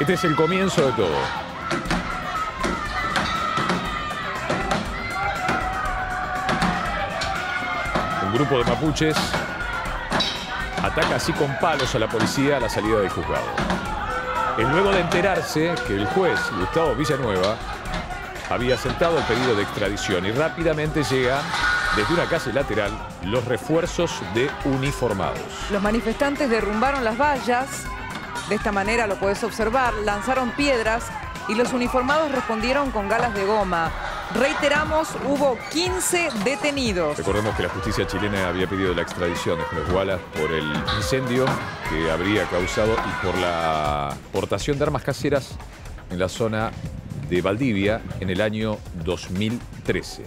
Este es el comienzo de todo. Un grupo de mapuches ataca así con palos a la policía a la salida del juzgado. Es luego de enterarse que el juez Gustavo Villanueva había aceptado el pedido de extradición y rápidamente llega desde una calle lateral los refuerzos de uniformados. Los manifestantes derrumbaron las vallas, de esta manera lo puedes observar, lanzaron piedras y los uniformados respondieron con galas de goma. Reiteramos, hubo 15 detenidos. Recordemos que la justicia chilena había pedido la extradición de Juez Wallace por el incendio que habría causado y por la portación de armas caseras en la zona de Valdivia en el año 2013.